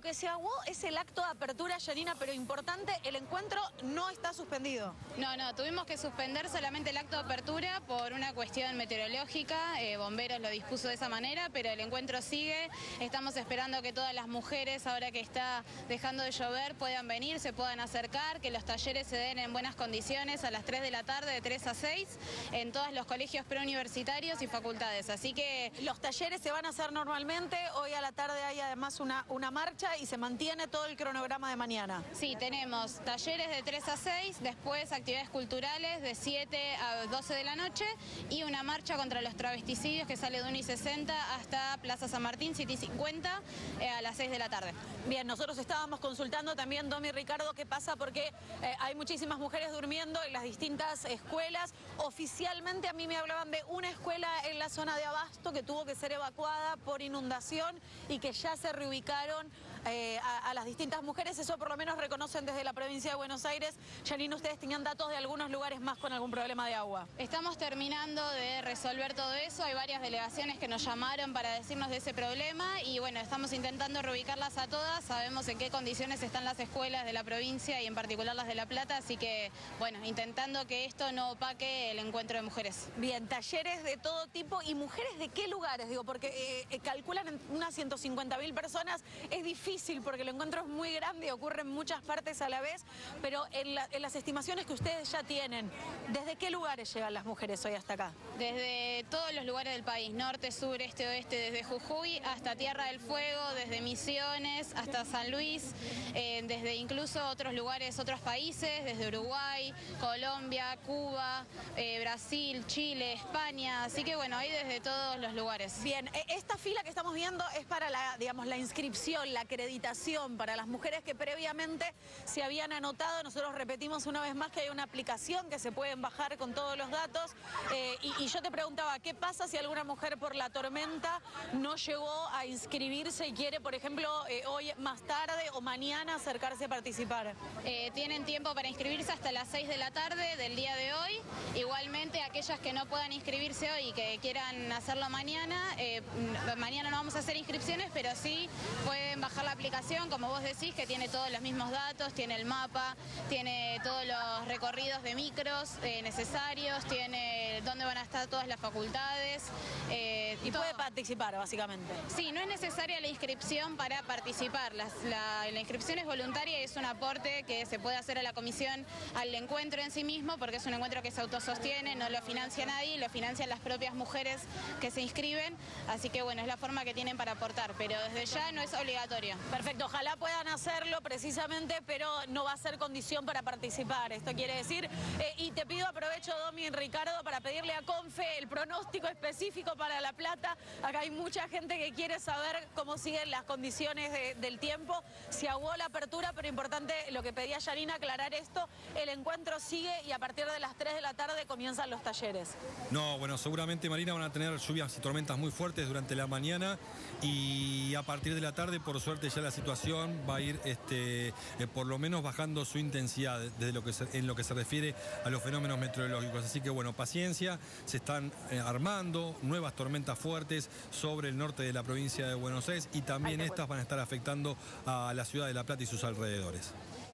lo que se aguó es el acto de apertura, Yanina, pero importante, el encuentro no está suspendido. No, no, tuvimos que suspender solamente el acto de apertura por una cuestión meteorológica, eh, Bomberos lo dispuso de esa manera, pero el encuentro sigue, estamos esperando que todas las mujeres, ahora que está dejando de llover, puedan venir, se puedan acercar, que los talleres se den en buenas condiciones a las 3 de la tarde, de 3 a 6, en todos los colegios preuniversitarios y facultades, así que... Los talleres se van a hacer normalmente, hoy a la tarde además una, una marcha y se mantiene todo el cronograma de mañana. Sí, tenemos talleres de 3 a 6, después actividades culturales de 7 a 12 de la noche y una marcha contra los travesticidios que sale de 1 y 60 hasta Plaza San Martín, 7 y 50 eh, a las 6 de la tarde. Bien, nosotros estábamos consultando también, Domi y Ricardo, qué pasa porque eh, hay muchísimas mujeres durmiendo en las distintas escuelas. Oficialmente a mí me hablaban de una escuela en la zona de Abasto que tuvo que ser evacuada por inundación y que ya se reubicaron eh, a, a, las distintas mujeres. Eso por lo menos reconocen desde la provincia de Buenos Aires. Janine, ustedes tenían datos de algunos lugares más con algún problema de agua. Estamos terminando de resolver todo eso. Hay varias delegaciones que nos llamaron para decirnos de ese problema y bueno, estamos intentando reubicarlas a todas. Sabemos en qué condiciones están las escuelas de la provincia y en particular las de La Plata, así que bueno, intentando que esto no opaque el encuentro de mujeres. Bien, talleres de todo tipo y mujeres de qué lugares, digo, porque eh, calculan en unas 150 mil personas, es difícil porque el encuentro es muy grande y ocurre en muchas partes a la vez, pero en, la, en las estimaciones que ustedes ya tienen, ¿desde qué lugares llegan las mujeres hoy hasta acá? Desde todos los lugares del país, norte, sur, este, oeste, desde Jujuy hasta Tierra del Fuego, desde Misiones hasta San Luis, eh, desde incluso otros lugares, otros países, desde Uruguay, Colombia, Cuba, eh, Brasil, Chile, España, así que bueno, hay desde todos los lugares. Bien, e, esta fila que estamos viendo es para la, digamos, la inscripción, la acreditación para las mujeres que previamente se habían anotado. Nosotros repetimos una vez más que hay una aplicación que se pueden bajar con todos los datos. Eh, y, yo te preguntaba, ¿qué pasa si alguna mujer por la tormenta no llegó a inscribirse y quiere, por ejemplo, eh, hoy más tarde o mañana acercarse a participar? Eh, tienen tiempo para inscribirse hasta las 6 de la tarde del día de hoy. Igualmente, aquellas que no puedan inscribirse hoy y que quieran hacerlo mañana, eh, mañana no vamos a hacer inscripciones, pero sí pueden bajar la aplicación, como vos decís, que tiene todos los mismos datos, tiene el mapa, tiene todos los recorridos de micros eh, necesarios, tiene dónde van a estar todas las facultades. Eh, y todo. puede participar, básicamente. Sí, no es necesaria la inscripción para participar. La, la, la inscripción es voluntaria y es un aporte que se puede hacer a la comisión al encuentro en sí mismo, porque es un encuentro que se autosostiene, no lo financia nadie, lo financian las propias mujeres que se inscriben. Así que bueno, es la forma que tienen para aportar, pero desde ya no es obligatorio. Perfecto, ojalá puedan hacerlo precisamente, pero no va a ser condición para participar. Esto quiere decir, eh, y te pido aprovecho, Domi y Ricardo, para pedirle a Confe el pronóstico específico para La Plata. Acá hay mucha gente que quiere saber cómo siguen las condiciones de, del tiempo. Se aguó la apertura, pero importante lo que pedía Yanina, aclarar esto. El encuentro sigue y a partir de las 3 de la tarde comienzan los talleres. No, bueno, seguramente Marina van a tener lluvias y tormentas muy fuertes durante la mañana y a partir de la tarde, por suerte, ya la situación va a ir este, eh, por lo menos bajando su intensidad desde lo que se, en lo que se refiere a los fenómenos meteorológicos. Así que bueno, paciencia, se están eh, armando nuevas tormentas fuertes sobre el norte de la provincia de Buenos Aires y también estas van a estar afectando a la ciudad de La Plata y sus alrededores.